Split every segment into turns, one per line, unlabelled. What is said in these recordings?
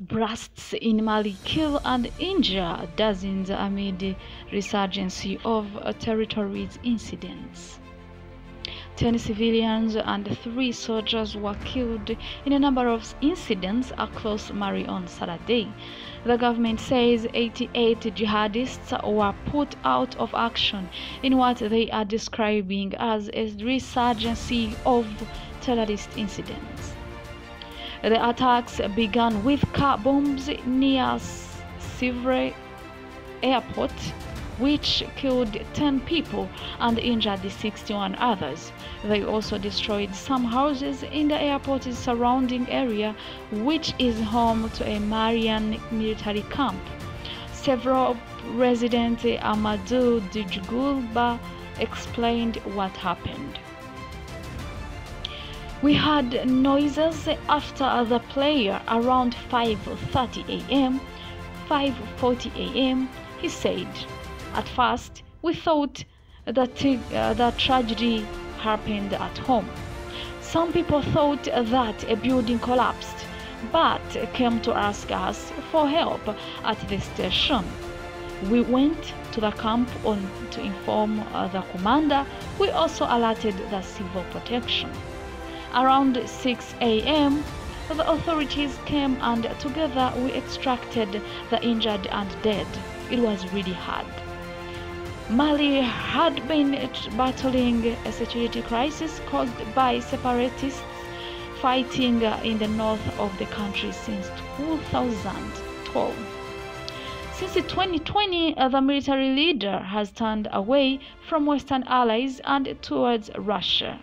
Blasts in Mali kill and injure dozens amid resurgence of territories incidents. Ten civilians and three soldiers were killed in a number of incidents across Mali on Saturday. The government says 88 jihadists were put out of action in what they are describing as a resurgence of terrorist incidents. The attacks began with car bombs near Sévaré Airport which killed 10 people and injured 61 others. They also destroyed some houses in the airport's surrounding area, which is home to a Malian military camp. Several residents Amadou Djugulba explained what happened. We heard noises after the player around 5:30 a.m. 5:40 a.m. he said. At first, we thought that uh, the tragedy happened at home. Some people thought that a building collapsed, but came to ask us for help at the station. We went to the camp on to inform uh, the commander. We also alerted the civil protection. Around 6 a.m., the authorities came and together we extracted the injured and dead. It was really hard. Mali had been battling a security crisis caused by separatists fighting in the north of the country since 2012. Since 2020, the military leader has turned away from Western allies and towards Russia.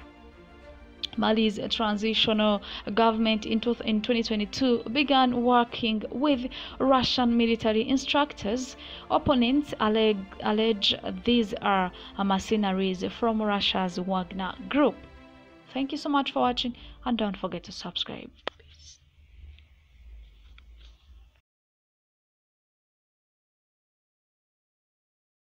Mali's transitional government in 2022 began working with Russian military instructors. Opponents allege these are mercenaries from Russia's Wagner group. Thank you so much for watching and don't forget to subscribe.